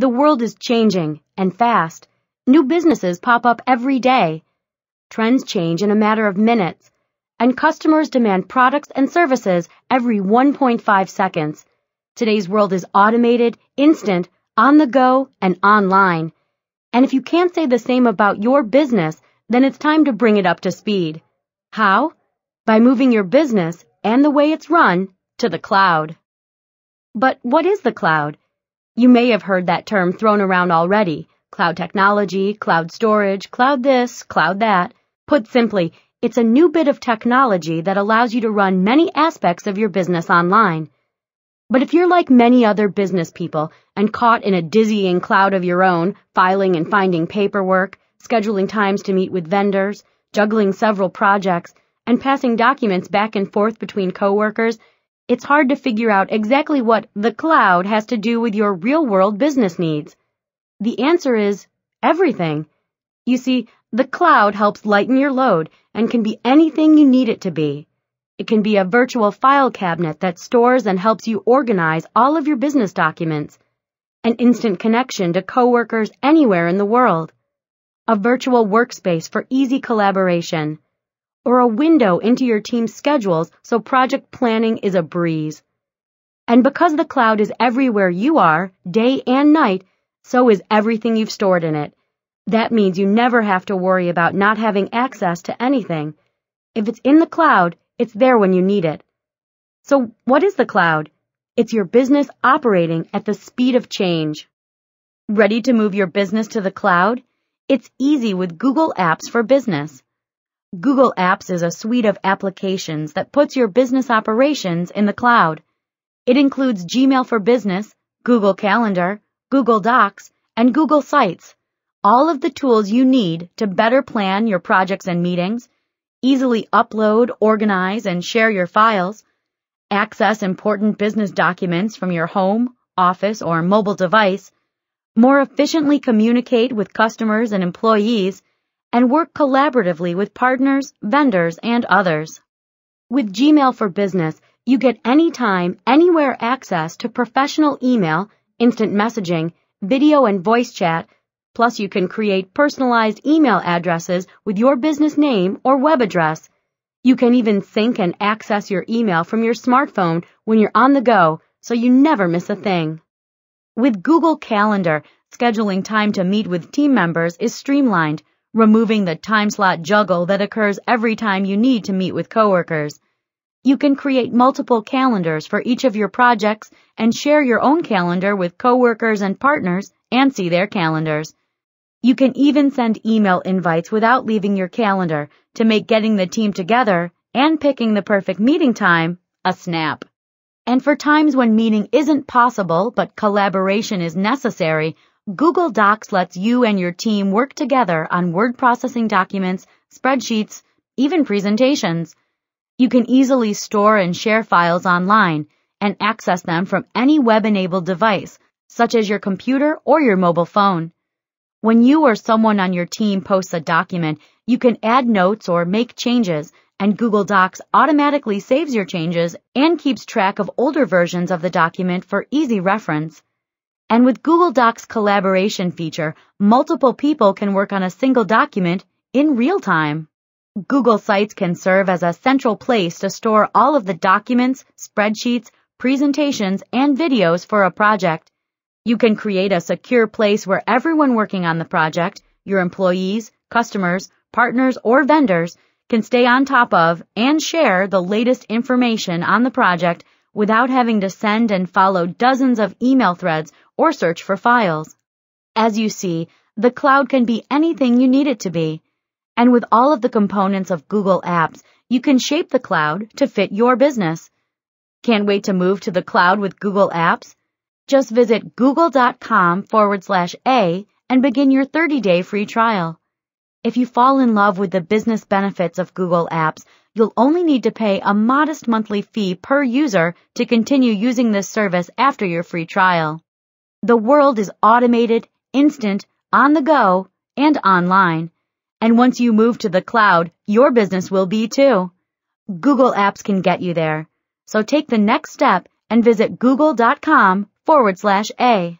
The world is changing, and fast. New businesses pop up every day. Trends change in a matter of minutes, and customers demand products and services every 1.5 seconds. Today's world is automated, instant, on the go, and online. And if you can't say the same about your business, then it's time to bring it up to speed. How? By moving your business and the way it's run to the cloud. But what is the cloud? You may have heard that term thrown around already. Cloud technology, cloud storage, cloud this, cloud that. Put simply, it's a new bit of technology that allows you to run many aspects of your business online. But if you're like many other business people and caught in a dizzying cloud of your own, filing and finding paperwork, scheduling times to meet with vendors, juggling several projects, and passing documents back and forth between coworkers, it's hard to figure out exactly what the cloud has to do with your real world business needs. The answer is everything. You see, the cloud helps lighten your load and can be anything you need it to be. It can be a virtual file cabinet that stores and helps you organize all of your business documents, an instant connection to coworkers anywhere in the world, a virtual workspace for easy collaboration, or a window into your team's schedules so project planning is a breeze. And because the cloud is everywhere you are, day and night, so is everything you've stored in it. That means you never have to worry about not having access to anything. If it's in the cloud, it's there when you need it. So what is the cloud? It's your business operating at the speed of change. Ready to move your business to the cloud? It's easy with Google Apps for Business. Google Apps is a suite of applications that puts your business operations in the cloud. It includes Gmail for Business, Google Calendar, Google Docs, and Google Sites. All of the tools you need to better plan your projects and meetings, easily upload, organize, and share your files, access important business documents from your home, office, or mobile device, more efficiently communicate with customers and employees, and work collaboratively with partners, vendors, and others. With Gmail for Business, you get anytime, anywhere access to professional email, instant messaging, video and voice chat, plus you can create personalized email addresses with your business name or web address. You can even sync and access your email from your smartphone when you're on the go, so you never miss a thing. With Google Calendar, scheduling time to meet with team members is streamlined removing the time slot juggle that occurs every time you need to meet with coworkers. You can create multiple calendars for each of your projects and share your own calendar with coworkers and partners and see their calendars. You can even send email invites without leaving your calendar to make getting the team together and picking the perfect meeting time a snap. And for times when meeting isn't possible but collaboration is necessary, Google Docs lets you and your team work together on word processing documents, spreadsheets, even presentations. You can easily store and share files online and access them from any web-enabled device, such as your computer or your mobile phone. When you or someone on your team posts a document, you can add notes or make changes, and Google Docs automatically saves your changes and keeps track of older versions of the document for easy reference. And with Google Docs collaboration feature, multiple people can work on a single document in real time. Google Sites can serve as a central place to store all of the documents, spreadsheets, presentations, and videos for a project. You can create a secure place where everyone working on the project, your employees, customers, partners, or vendors can stay on top of and share the latest information on the project without having to send and follow dozens of email threads or search for files. As you see, the cloud can be anything you need it to be. And with all of the components of Google Apps, you can shape the cloud to fit your business. Can't wait to move to the cloud with Google Apps? Just visit google.com forward slash A and begin your 30 day free trial. If you fall in love with the business benefits of Google Apps, you'll only need to pay a modest monthly fee per user to continue using this service after your free trial. The world is automated, instant, on the go, and online. And once you move to the cloud, your business will be too. Google Apps can get you there. So take the next step and visit google.com forward slash A.